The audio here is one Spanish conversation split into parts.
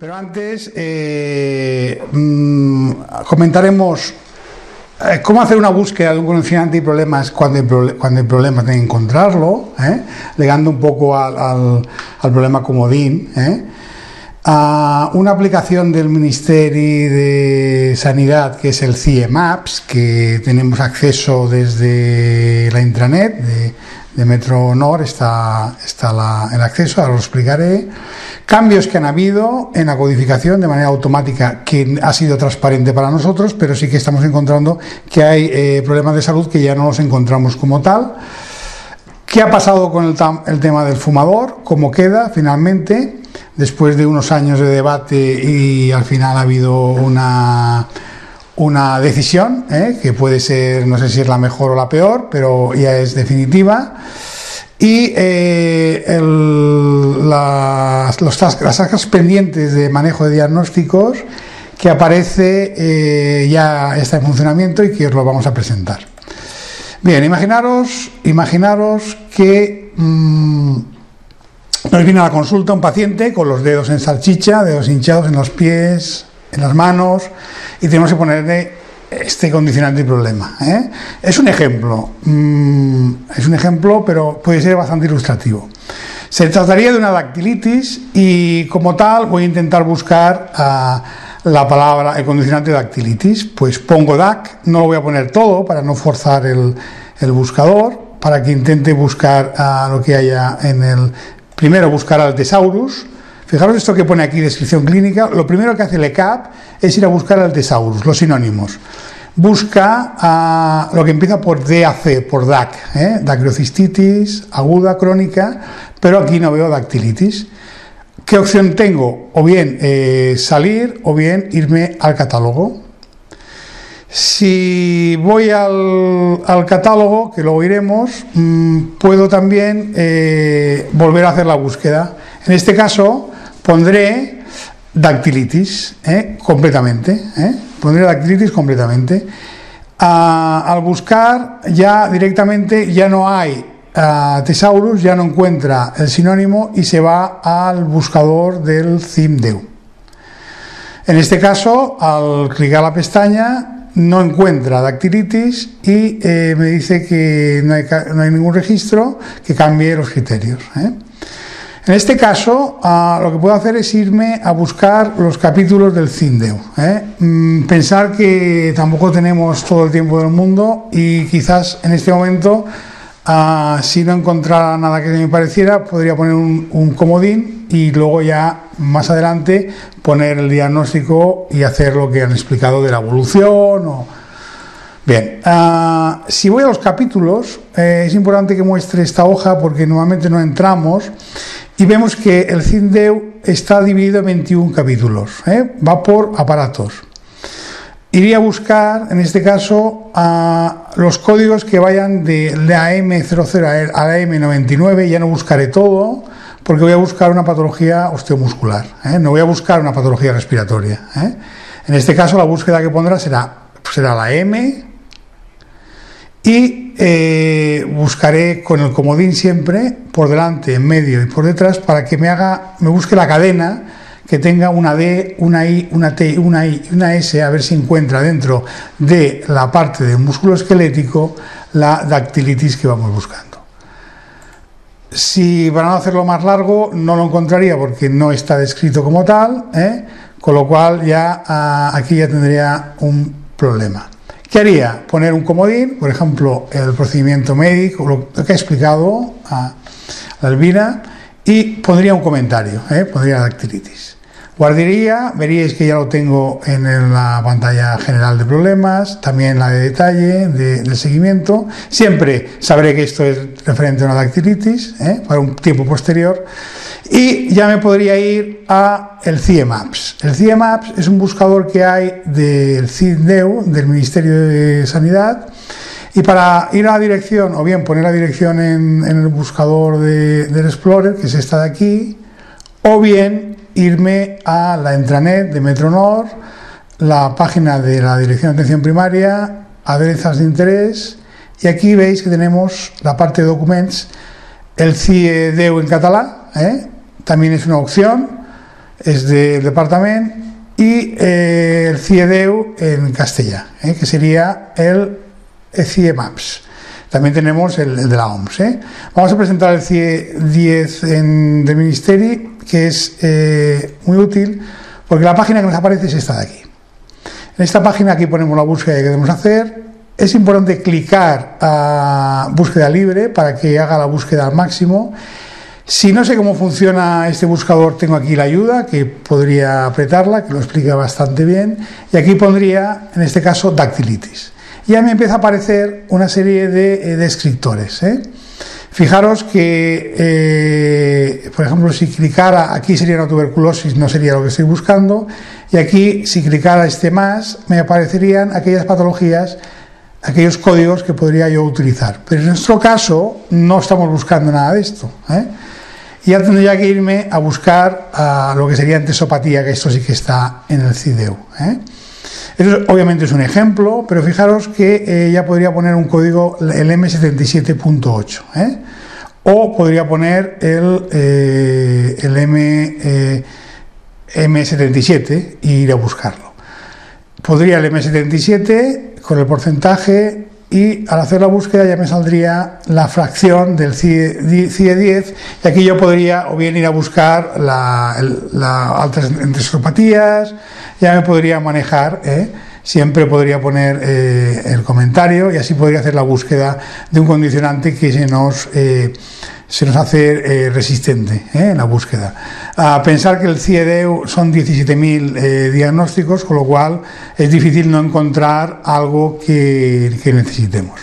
Pero antes eh, mm, comentaremos eh, cómo hacer una búsqueda de un condicionante y problemas cuando hay, problemas de encontrarlo, ¿eh? legando un poco al, al, al problema comodín. ¿eh? A una aplicación del Ministerio de Sanidad que es el CIE Maps, que tenemos acceso desde la intranet de, de Metro Nord, está, está el acceso, ahora lo explicaré. Cambios que han habido en la codificación de manera automática, que ha sido transparente para nosotros, pero sí que estamos encontrando que hay eh, problemas de salud que ya no los encontramos como tal. ¿Qué ha pasado con el tema del fumador? ¿Cómo queda finalmente? después de unos años de debate y al final ha habido una, una decisión, ¿eh? que puede ser, no sé si es la mejor o la peor, pero ya es definitiva. Y eh, las, los, pendientes de manejo de diagnósticos que aparece eh, ya está en funcionamiento y que os lo vamos a presentar. Bien, imaginaros, imaginaros que mmm, nos viene a la consulta un paciente con los dedos en salchicha, dedos hinchados en los pies, en las manos, y tenemos que ponerle este condicionante y problema. ¿eh? Es un ejemplo, mm, es un ejemplo, pero puede ser bastante ilustrativo. Se trataría de una dactilitis y como tal voy a intentar buscar uh, la palabra, el condicionante dactilitis. Pues pongo DAC, no lo voy a poner todo para no forzar el, buscador, para que intente buscar uh, lo que haya en el, Primero buscar al tesaurus. Fijaros esto que pone aquí, descripción clínica. Lo primero que hace el ECAP es ir a buscar al tesaurus, los sinónimos. Busca uh, lo que empieza por DAC, por DAC, ¿eh? dacrocistitis aguda, crónica, pero aquí no veo dactilitis. ¿Qué opción tengo? O bien eh, salir o bien irme al catálogo. Si voy al, catálogo, que luego iremos, mmm, puedo también eh, volver a hacer la búsqueda. En este caso pondré dactilitis eh, completamente. Eh, pondré dactilitis completamente. Al buscar ya directamente ya no hay ah, tesaurus, ya no encuentra el sinónimo y se va al buscador del CIMDEU. En este caso, al clicar la pestaña, no encuentra dactilitis y eh, me dice que no hay, ningún registro que cambie los criterios. En este caso, uh, lo que puedo hacer es irme a buscar los capítulos del CINDEU. ¿eh? Mm, pensar que tampoco tenemos todo el tiempo del mundo y quizás en este momento, uh, si no encontrara nada que me pareciera, podría poner un, comodín y luego ya más adelante poner el diagnóstico y hacer lo que han explicado de la evolución. Bien, uh, si voy a los capítulos, eh, es importante que muestre esta hoja porque normalmente no entramos y vemos que el CINDEU está dividido en 21 capítulos, ¿eh? va por aparatos. Iría a buscar, en este caso, a los códigos que vayan de la M00 a la M99, ya no buscaré todo, porque voy a buscar una patología osteomuscular, ¿eh? no voy a buscar una patología respiratoria. ¿eh? En este caso la búsqueda que pondrá será, será la M y eh, buscaré con el comodín siempre por delante, en medio y por detrás para que me haga, me busque la cadena que tenga una D, una I, una T, una I y una S, a ver si encuentra dentro de la parte del músculo esquelético la dactilitis que vamos buscando. Si para no hacerlo más largo no lo encontraría porque no está descrito como tal, ¿eh? con lo cual ya a, aquí ya tendría un problema. ¿Qué haría? Poner un comodín, por ejemplo, el procedimiento médico, lo que ha explicado a la Elvira, y pondría un comentario, ¿eh? pondría dactilitis. Guardería, veríais que ya lo tengo en la pantalla general de problemas, también la de detalle, de, de seguimiento. Siempre sabré que esto es referente a una dactilitis, ¿eh? para un tiempo posterior. Y ya me podría ir a el CIEMAPS. El CIEMAPS es un buscador que hay del CIDEU, del Ministerio de Sanidad, y para ir a la dirección, o bien poner la dirección en, el buscador de, del Explorer, que es esta de aquí, o bien irme a la intranet de Metronor, la página de la Dirección de Atención Primaria, aderezas de interés, y aquí veis que tenemos la parte de documentos, el CIEDEU en catalán, ¿eh? También es una opción, es del departamento, y eh, el CIEDEU en castellano, eh, que sería el CIEMAPS. También tenemos el, de la OMS. ¿eh? Vamos a presentar el CIE 10 en, del Ministerio, que es muy útil porque la página que nos aparece es esta de aquí. En esta página aquí ponemos la búsqueda que queremos hacer. Es importante clicar a búsqueda libre para que haga la búsqueda al máximo si no sé cómo funciona este buscador, tengo aquí la ayuda, que podría apretarla, que lo explica bastante bien. Y aquí pondría, en este caso, dactilitis. Y ya me empieza a aparecer una serie de, eh, descriptores. ¿eh? Fijaros que, eh, por ejemplo, si clicara, aquí sería una tuberculosis, no sería lo que estoy buscando. Y aquí, si clicara este más, me aparecerían aquellas patologías aquellos códigos que podría yo utilizar. Pero en nuestro caso no estamos buscando nada de esto. Ya tendría que irme a buscar lo que sería antesopatía, que esto sí que está en el CIDEU. ¿eh? Eso obviamente es un ejemplo, pero fijaros que eh, ya podría poner un código, el M77.8, ¿eh? o podría poner el, el M, M77 e ir a buscarlo. Podría el M77 con el porcentaje y al hacer la búsqueda ya me saldría la fracción del CIE, 10 y aquí yo podría o bien ir a buscar la, altas entesopatías, ya me podría manejar, ¿eh? siempre podría poner eh, el comentario y así podría hacer la búsqueda de un condicionante que se nos... Eh, se nos hace eh, resistente eh, en la búsqueda. A pensar que el CIEDEU son 17.000 eh, diagnósticos, con lo cual es difícil no encontrar algo que, necesitemos.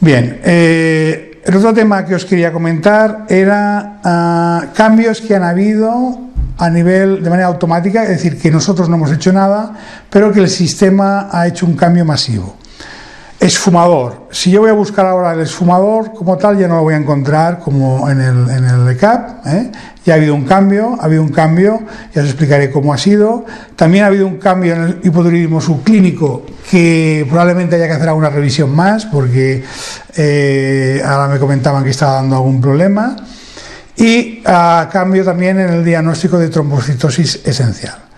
Bien, el otro tema que os quería comentar era ah, cambios que han habido a nivel de manera automática, es decir, que nosotros no hemos hecho nada, pero que el sistema ha hecho un cambio masivo. Esfumador. Si yo voy a buscar ahora el esfumador como tal, ya no lo voy a encontrar como en el, en el ECAP. ¿eh? Ya ha habido un cambio, ha habido un cambio, ya os explicaré cómo ha sido. También ha habido un cambio en el hipotiroidismo subclínico que probablemente haya que hacer alguna revisión más porque eh, ahora me comentaban que estaba dando algún problema. Y a cambio también en el diagnóstico de trombocitosis esencial.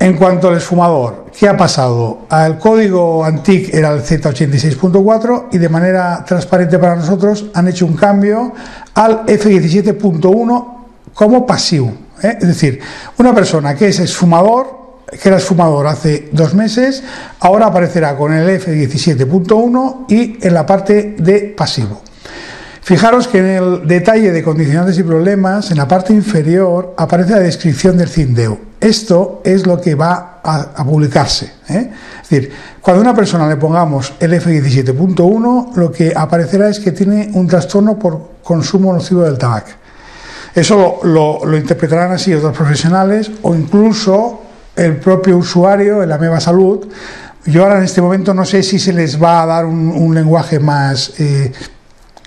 En cuanto al esfumador, ¿qué ha pasado? El código ANTIC era el Z86.4 y de manera transparente para nosotros han hecho un cambio al F17.1 como pasivo. ¿eh? Es decir, una persona que es esfumador, que era esfumador hace dos meses, ahora aparecerá con el F17.1 y en la parte de pasivo. Fijaros que en el detalle de condicionantes y problemas, en la parte inferior, aparece la descripción del CINDEO. Esto es lo que va a, publicarse. ¿eh? Es decir, cuando a una persona le pongamos el F17.1, lo que aparecerá es que tiene un trastorno por consumo nocivo del tabaco. Eso lo, interpretarán así otros profesionales o incluso el propio usuario en la Meva Salud. Yo ahora en este momento no sé si se les va a dar un, lenguaje más, eh,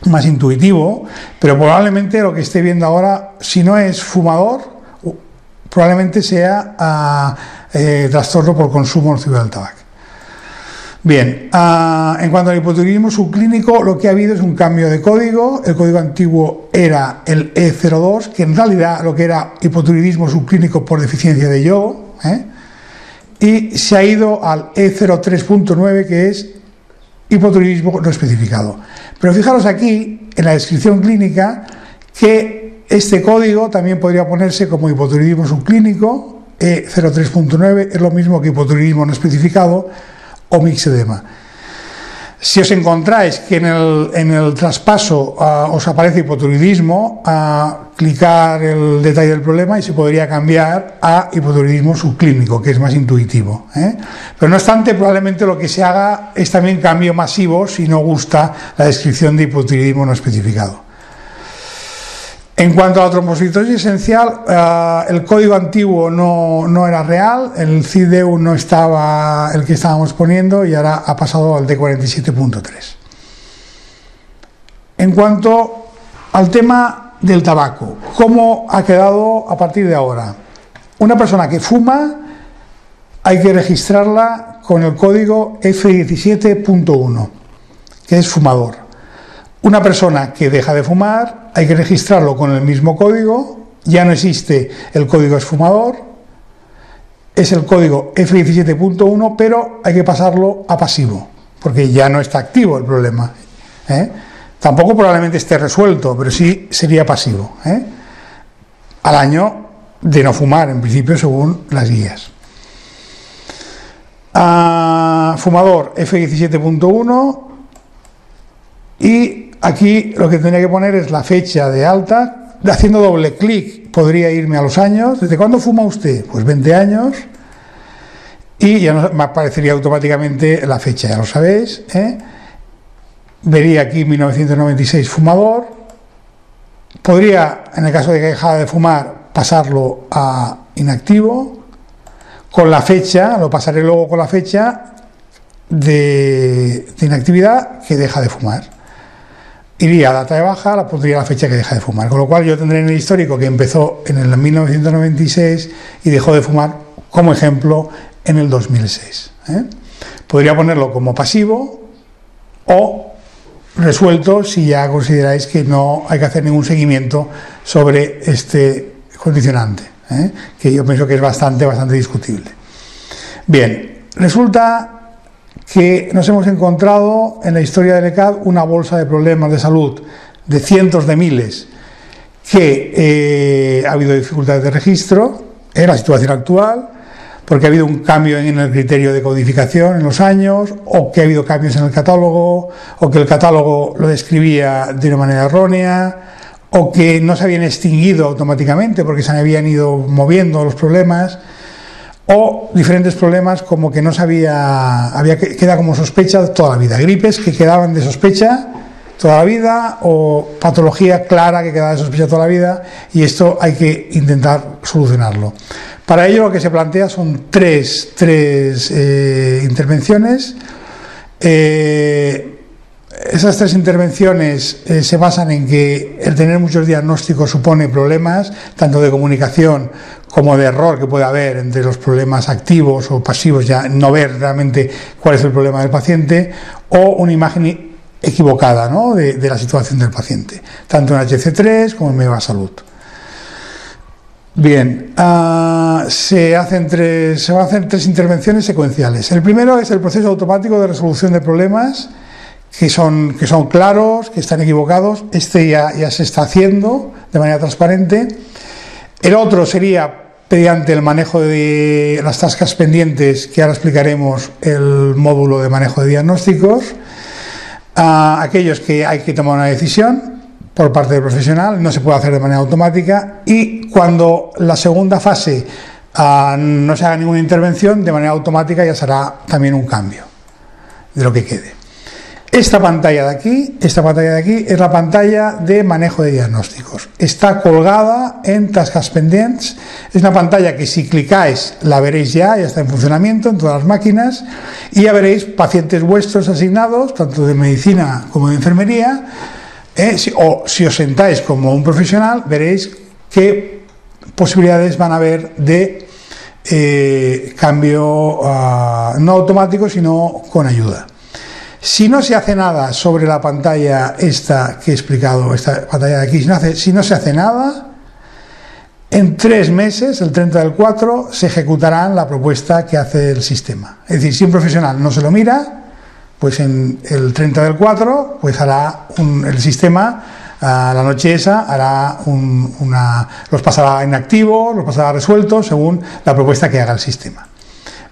más intuitivo, pero probablemente lo que esté viendo ahora, si no es fumador, probablemente sea ah, eh, trastorno por consumo nocivo del tabaco. Bien, ah, en cuanto al hipotiroidismo subclínico, lo que ha habido es un cambio de código. El código antiguo era el E02, que en realidad lo que era hipotiroidismo subclínico por deficiencia de yodo, ¿eh? y se ha ido al E03.9, que es hipotiroidismo no especificado. Pero fijaros aquí, en la descripción clínica, que este código también podría ponerse como hipotiroidismo subclínico, E03.9, es lo mismo que hipotiroidismo no especificado o mixedema. Si os encontráis que en el, traspaso ah, os aparece hipotiroidismo, a clicar el detalle del problema y se podría cambiar a hipotiroidismo subclínico, que es más intuitivo. ¿eh? Pero no obstante, probablemente lo que se haga es también cambio masivo si no gusta la descripción de hipotiroidismo no especificado. En cuanto a la trombocitosis esencial, eh, el código antiguo no, era real, el CIDEU no estaba el que estábamos poniendo y ahora ha pasado al D47.3. En cuanto al tema del tabaco, ¿cómo ha quedado a partir de ahora? Una persona que fuma hay que registrarla con el código F17.1, que es fumador. Una persona que deja de fumar hay que registrarlo con el mismo código ya no existe el código esfumador, es el código F17.1, pero hay que pasarlo a pasivo, porque ya no está activo el problema. ¿eh? Tampoco probablemente esté resuelto, pero sí sería pasivo. ¿eh? Al año de no fumar, en principio, según las guías. Ah, fumador F17.1 y aquí lo que tendría que poner es la fecha de alta. Haciendo doble clic podría irme a los años. ¿Desde cuándo fuma usted? Pues 20 años. Y ya me aparecería automáticamente la fecha, ya lo sabéis. ¿eh? Vería aquí 1996 fumador. Podría, en el caso de que dejara de fumar, pasarlo a inactivo. Con la fecha, lo pasaré luego con la fecha de inactividad que deja de fumar iría a data de baja, la pondría la fecha que deja de fumar. Con lo cual yo tendré en el histórico que empezó en el 1996 y dejó de fumar, como ejemplo, en el 2006. ¿eh? Podría ponerlo como pasivo o resuelto si ya consideráis que no hay que hacer ningún seguimiento sobre este condicionante, ¿eh? que yo pienso que es bastante, bastante discutible. Bien, resulta que nos hemos encontrado en la historia del ECAD una bolsa de problemas de salud de cientos de miles que eh, ha habido dificultades de registro en la situación actual, porque ha habido un cambio en el criterio de codificación en los años, o que ha habido cambios en el catálogo, o que el catálogo lo describía de una manera errónea, o que no se habían extinguido automáticamente porque se habían ido moviendo los problemas o diferentes problemas como que no sabía, había queda como sospecha toda la vida, gripes que quedaban de sospecha toda la vida o patología clara que quedaba de sospecha toda la vida y esto hay que intentar solucionarlo. Para ello lo que se plantea son tres, tres eh, intervenciones. Eh, esas tres intervenciones eh, se basan en que el tener muchos diagnósticos supone problemas, tanto de comunicación como de error que puede haber entre los problemas activos o pasivos, ya no ver realmente cuál es el problema del paciente, o una imagen equivocada ¿no? de, la situación del paciente, tanto en HC3 como en Meva Salud. Bien, uh, se, hacen tres, se van a hacer tres intervenciones secuenciales. El primero es el proceso automático de resolución de problemas que son, que son claros, que están equivocados. Este ya, ya se está haciendo de manera transparente. El otro sería mediante el manejo de las tascas pendientes, que ahora explicaremos el módulo de manejo de diagnósticos, a aquellos que hay que tomar una decisión por parte del profesional, no se puede hacer de manera automática, y cuando la segunda fase ah, no se haga ninguna intervención, de manera automática ya será también un cambio de lo que quede. Esta pantalla de aquí, esta pantalla de aquí es la pantalla de manejo de diagnósticos. Está colgada en tascas pendientes. Es una pantalla que si clicáis la veréis ya, ya está en funcionamiento en todas las máquinas y ya veréis pacientes vuestros asignados, tanto de medicina como de enfermería. Eh, o si os sentáis como un profesional, veréis qué posibilidades van a haber de eh, cambio ah, no automático, sino con ayuda. Si no se hace nada sobre la pantalla esta que he explicado, esta pantalla de aquí, si no, se hace nada, en tres meses, el 30 del 4, se ejecutará la propuesta que hace el sistema. Es decir, si un profesional no se lo mira, pues en el 30 del 4, pues hará el sistema a la noche esa hará una, los pasará inactivos, los pasará resueltos según la propuesta que haga el sistema.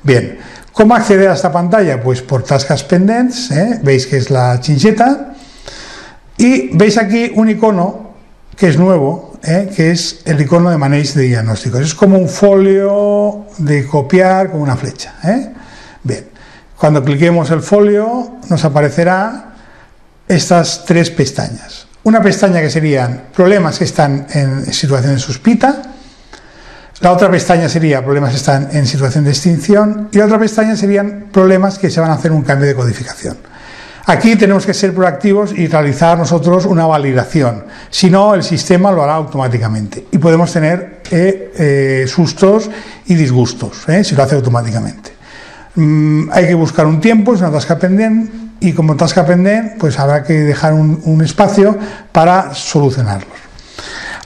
Bien, ¿Cómo acceder a esta pantalla? Pues por tascas pendentes, ¿eh? veis que es la chincheta, y veis aquí un icono que es nuevo, ¿eh? que es el icono de manage de diagnósticos. Es como un folio de copiar con una flecha. ¿eh? Bien, cuando cliquemos el folio nos aparecerá estas tres pestañas. Una pestaña que serían problemas que están en situación de suspita, la otra pestaña sería problemas que están en situación de extinción y la otra pestaña serían problemas que se van a hacer un cambio de codificación. Aquí tenemos que ser proactivos y realizar nosotros una validación. Si no, el sistema lo hará automáticamente y podemos tener eh, eh, sustos y disgustos eh, si lo hace automáticamente. Mm, hay que buscar un tiempo, es una tasca pendiente y como tasca pendiente, pues habrá que dejar un espacio para solucionarlos.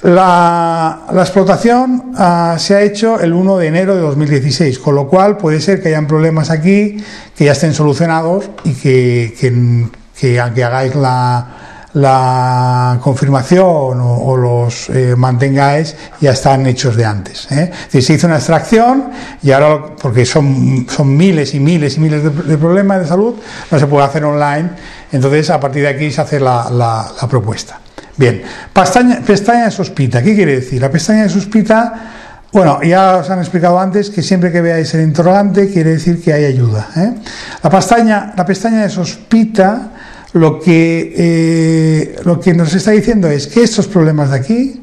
La, explotación ah, se ha hecho el 1 de enero de 2016, con lo cual puede ser que hayan problemas aquí que ya estén solucionados y que, que, que hagáis la, la confirmación o, los eh, mantengáis ya están hechos de antes. ¿eh? se hizo una extracción y ahora, porque son, son miles y miles y miles de, problemas de salud, no se puede hacer online, entonces a partir de aquí se hace la, la, propuesta. Bien, pestaña, de sospita, ¿qué quiere decir? La pestaña de sospita, bueno, ya os han explicado antes que siempre que veáis el interrogante quiere decir que hay ayuda. ¿eh? La, pestaña, la pestaña de sospita lo que, eh, lo que nos está diciendo es que estos problemas de aquí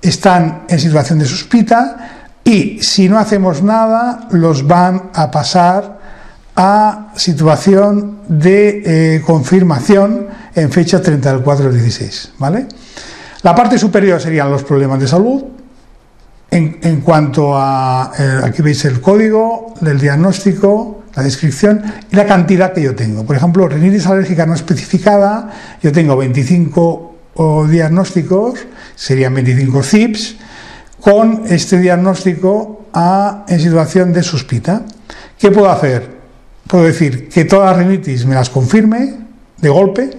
están en situación de sospita y si no hacemos nada los van a pasar a situación de eh, confirmación en fecha 30 del 4 del 16. ¿vale? La parte superior serían los problemas de salud. En, cuanto a, eh, aquí veis el código del diagnóstico, la descripción y la cantidad que yo tengo. Por ejemplo, rinitis alérgica no especificada, yo tengo 25 diagnósticos, serían 25 CIPS, con este diagnóstico a, en situación de sospita. ¿Qué puedo hacer? Puedo decir que todas las rinitis me las confirme de golpe,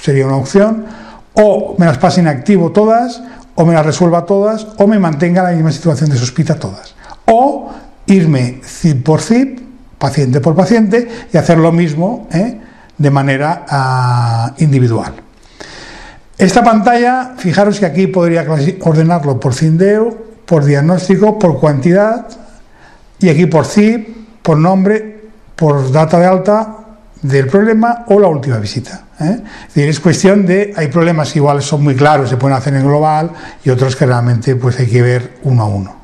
sería una opción, o me las pase inactivo todas, o me las resuelva todas, o me mantenga la misma situación de sospita todas. O irme CIP por CIP paciente por paciente y hacer lo mismo ¿eh? de manera ah, individual. Esta pantalla, fijaros que aquí podría ordenarlo por CINDEO, por diagnóstico, por cuantidad y aquí por CIP, por nombre, por data de alta del problema o la última visita. ¿eh? Es decir, es cuestión de, hay problemas que igual son muy claros, se pueden hacer en global y otros que realmente pues hay que ver uno a uno.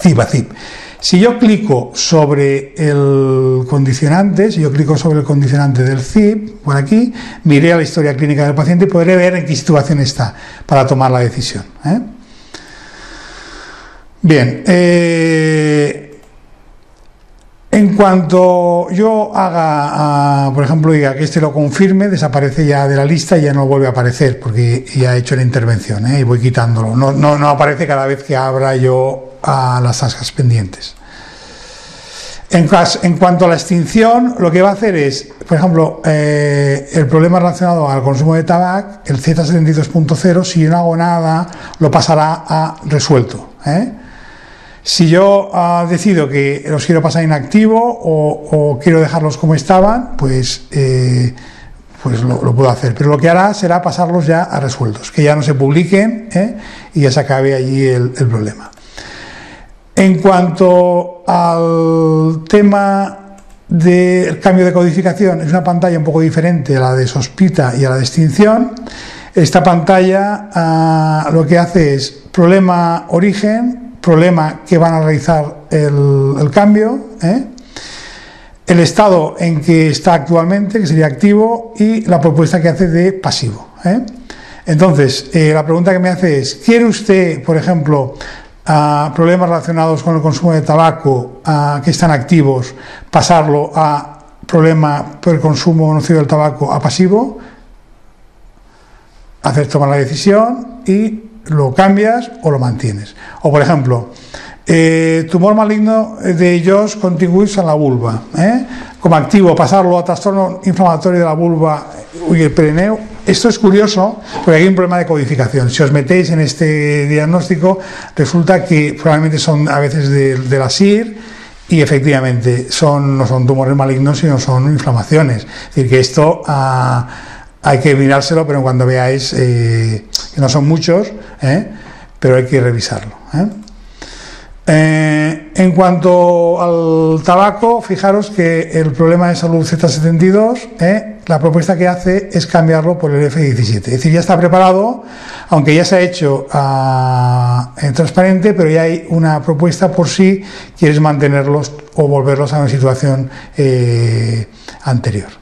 CIP a CIP. Si yo clico sobre el condicionante, si yo clico sobre el condicionante del CIP, por aquí, miré a la historia clínica del paciente y podré ver en qué situación está para tomar la decisión. ¿eh? Bien, eh, en cuanto yo haga, ah, por ejemplo, diga que este lo confirme, desaparece ya de la lista y ya no vuelve a aparecer porque ya he hecho la intervención ¿eh? y voy quitándolo. No, no, no aparece cada vez que abra yo a las tascas pendientes. En, cuanto a la extinción, lo que va a hacer es, por ejemplo, eh, el problema relacionado al consumo de tabaco, el Z72.0, si yo no hago nada, lo pasará a resuelto. ¿eh? Si yo uh, decido que los quiero pasar inactivo o, quiero dejarlos como estaban, pues, eh, pues lo, puedo hacer. Pero lo que hará será pasarlos ya a resueltos, que ya no se publiquen y ya se acabe allí el, el problema. En cuanto al tema del cambio de codificación, es una pantalla un poco diferente a la de sospita y a la de extinción. Esta pantalla ah, lo que hace es problema origen, problema que van a realizar el, cambio, ¿eh? el estado en que está actualmente, que sería activo, y la propuesta que hace de pasivo. ¿eh? Entonces, eh, la pregunta que me hace es, ¿quiere usted, por ejemplo, problemas relacionados con el consumo de tabaco que están activos, pasarlo a problema por el consumo nocivo del tabaco a pasivo, hacer tomar la decisión y lo cambias o lo mantienes. O por ejemplo, eh, tumor maligno de ellos contiguos a la vulva, ¿eh? como activo, pasarlo a trastorno inflamatorio de la vulva y el perineo esto es curioso porque hay un problema de codificación. Si os metéis en este diagnóstico, resulta que probablemente son a veces de, la SIR y efectivamente son, no son tumores malignos, sino son inflamaciones. Es decir, que esto ah, hay que mirárselo, pero cuando veáis eh, que no son muchos, eh, pero hay que revisarlo. Eh. En cuanto al tabaco, fijaros que el problema de salud Z72, eh, la propuesta que hace es cambiarlo por el F17. Es decir, ya está preparado, aunque ya se ha hecho ah, transparente, pero ya hay una propuesta por si quieres mantenerlos o volverlos a una situación anterior.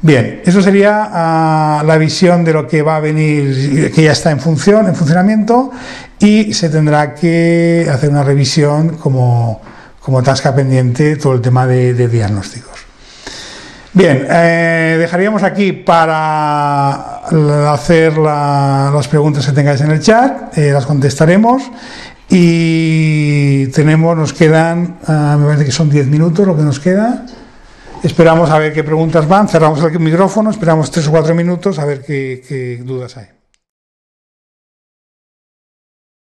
Bien, eso sería ah, la visión de lo que va a venir, que ya está en función, en funcionamiento, y se tendrá que hacer una revisión como, como tasca pendiente todo el tema de, diagnósticos. Bien, eh, dejaríamos aquí para hacer las preguntas que tengáis en el chat, eh, las contestaremos y tenemos, nos quedan, ah, me parece que son 10 minutos lo que nos queda. Esperamos a ver qué preguntas van, cerramos el micrófono, esperamos 3 o 4 minutos a ver qué, qué dudas hay.